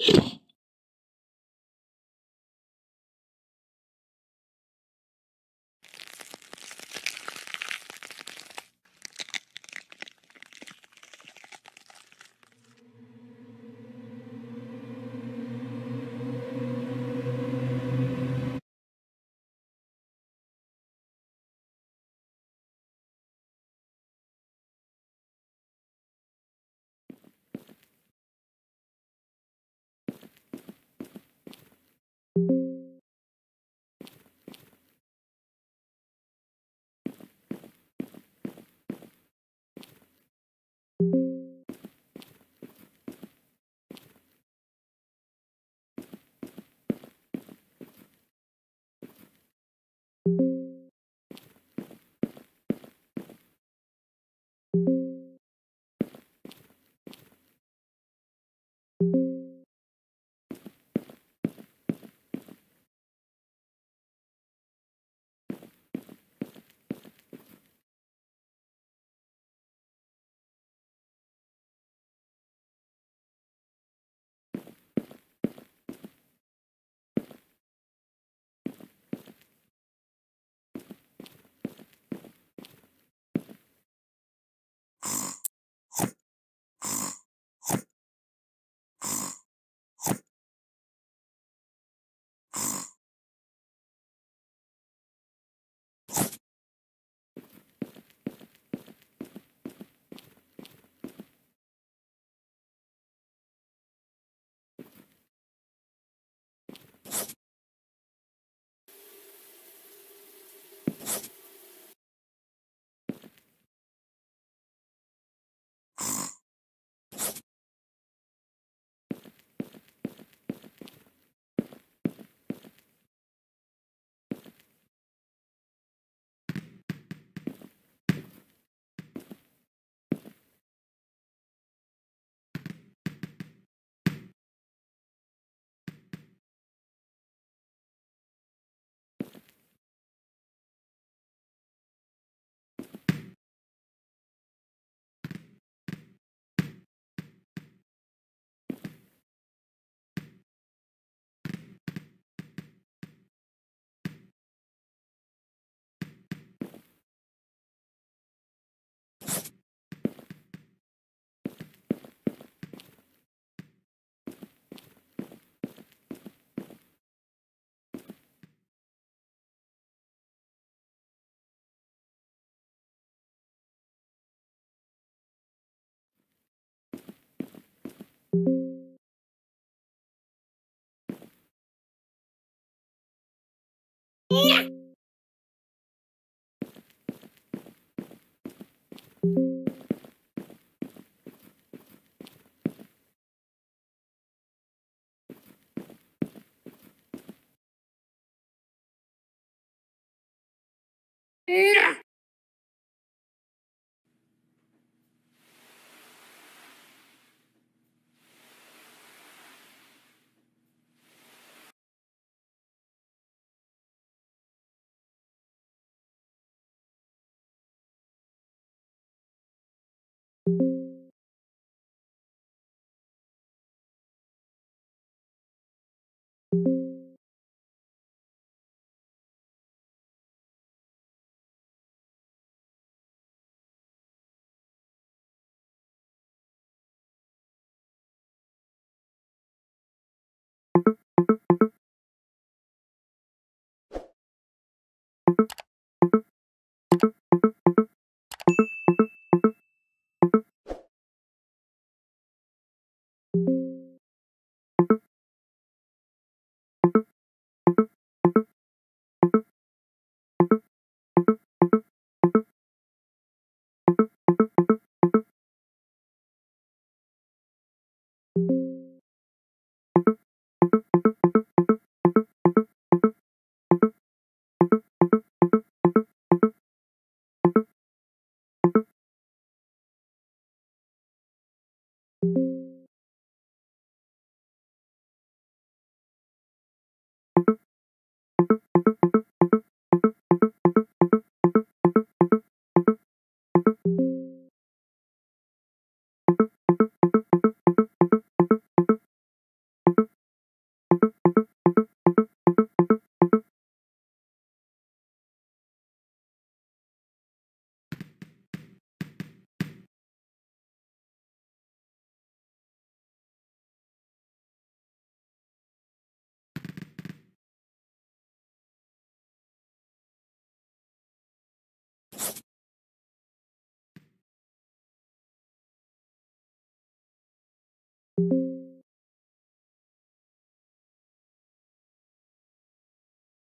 you you Yeah. you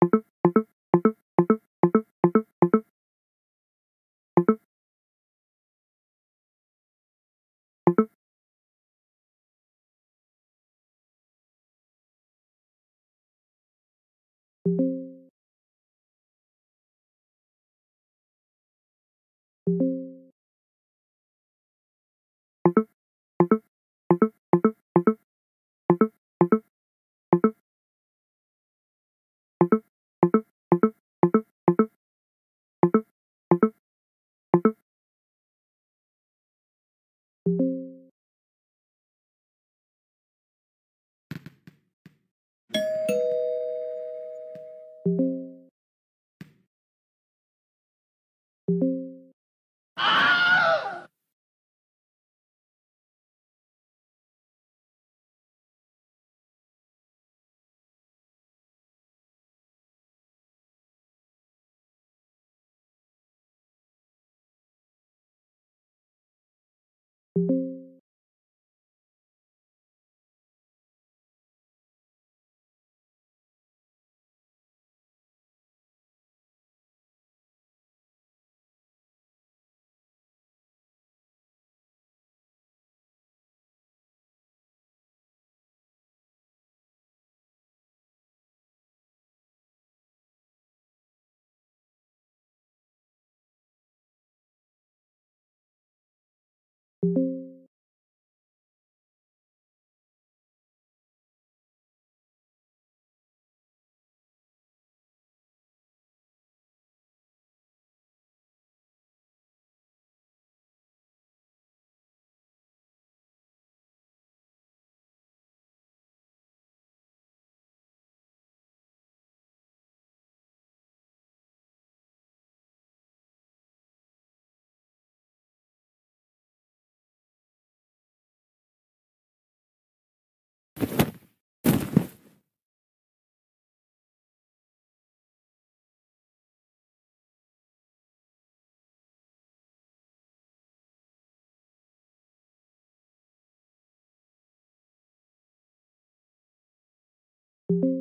you Thank you